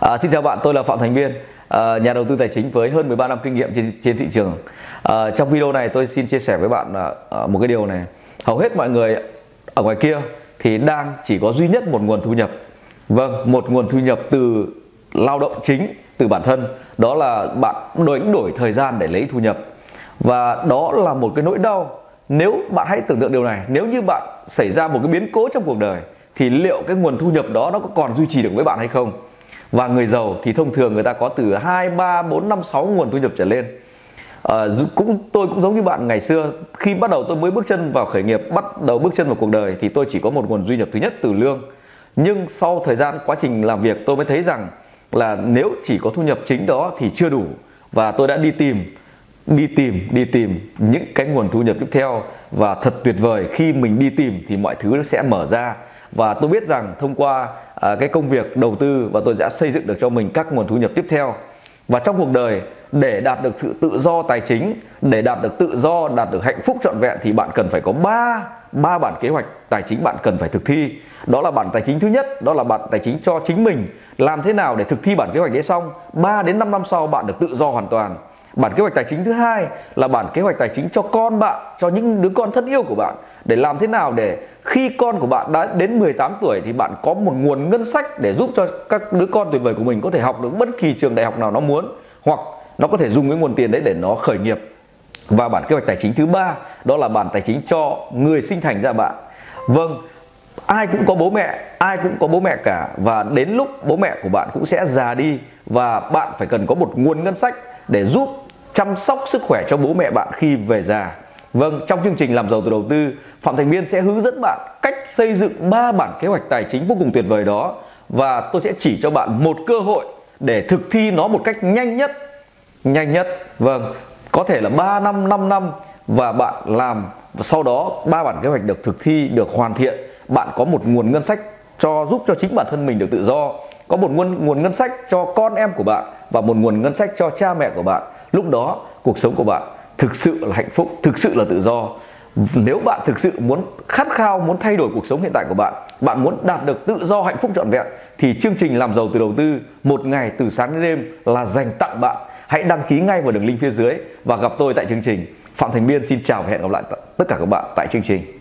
À, xin chào bạn, tôi là Phạm Thành Biên, à, nhà đầu tư tài chính với hơn 13 năm kinh nghiệm trên, trên thị trường. À, trong video này tôi xin chia sẻ với bạn à, à, một cái điều này. Hầu hết mọi người ở ngoài kia thì đang chỉ có duy nhất một nguồn thu nhập. Vâng, một nguồn thu nhập từ lao động chính, từ bản thân. Đó là bạn đổi đổi thời gian để lấy thu nhập. Và đó là một cái nỗi đau. Nếu bạn hãy tưởng tượng điều này, nếu như bạn xảy ra một cái biến cố trong cuộc đời thì liệu cái nguồn thu nhập đó nó có còn duy trì được với bạn hay không? Và người giàu thì thông thường người ta có từ 2, 3, 4, 5, 6 nguồn thu nhập trở lên. À, cũng tôi cũng giống như bạn ngày xưa khi bắt đầu tôi mới bước chân vào khởi nghiệp bắt đầu bước chân vào cuộc đời thì tôi chỉ có một nguồn thu nhập thứ nhất từ lương. Nhưng sau thời gian quá trình làm việc tôi mới thấy rằng là nếu chỉ có thu nhập chính đó thì chưa đủ. Và tôi đã đi tìm đi tìm đi tìm những cái nguồn thu nhập tiếp theo. Và thật tuyệt vời khi mình đi tìm thì mọi thứ nó sẽ mở ra và tôi biết rằng thông qua à, cái công việc đầu tư và tôi đã xây dựng được cho mình các nguồn thu nhập tiếp theo. Và trong cuộc đời để đạt được sự tự do tài chính để đạt được tự do đạt được hạnh phúc trọn vẹn thì bạn cần phải có ba ba bản kế hoạch tài chính bạn cần phải thực thi. Đó là bản tài chính thứ nhất đó là bản tài chính cho chính mình. Làm thế nào để thực thi bản kế hoạch đấy xong 3 đến 5 năm sau bạn được tự do hoàn toàn bản kế hoạch tài chính thứ hai là bản kế hoạch tài chính cho con bạn, cho những đứa con thân yêu của bạn. Để làm thế nào để khi con của bạn đã đến 18 tuổi thì bạn có một nguồn ngân sách để giúp cho các đứa con tuyệt vời của mình có thể học được bất kỳ trường đại học nào nó muốn, hoặc nó có thể dùng cái nguồn tiền đấy để nó khởi nghiệp. Và bản kế hoạch tài chính thứ ba, đó là bản tài chính cho người sinh thành ra bạn. Vâng ai cũng có bố mẹ ai cũng có bố mẹ cả và đến lúc bố mẹ của bạn cũng sẽ già đi và bạn phải cần có một nguồn ngân sách để giúp chăm sóc sức khỏe cho bố mẹ bạn khi về già Vâng, trong chương trình làm giàu từ đầu tư, Phạm Thành Biên sẽ hướng dẫn bạn cách xây dựng ba bản kế hoạch tài chính vô cùng tuyệt vời đó và tôi sẽ chỉ cho bạn một cơ hội để thực thi nó một cách nhanh nhất. Nhanh nhất. Vâng, có thể là 3 năm, 5 năm và bạn làm và sau đó ba bản kế hoạch được thực thi, được hoàn thiện, bạn có một nguồn ngân sách cho giúp cho chính bản thân mình được tự do, có một nguồn nguồn ngân sách cho con em của bạn và một nguồn ngân sách cho cha mẹ của bạn. Lúc đó cuộc sống của bạn thực sự là hạnh phúc thực sự là tự do. Nếu bạn thực sự muốn khát khao muốn thay đổi cuộc sống hiện tại của bạn bạn muốn đạt được tự do hạnh phúc trọn vẹn thì chương trình làm giàu từ đầu tư một ngày từ sáng đến đêm là dành tặng bạn. Hãy đăng ký ngay vào đường link phía dưới và gặp tôi tại chương trình. Phạm thành biên xin chào và hẹn gặp lại tất cả các bạn tại chương trình.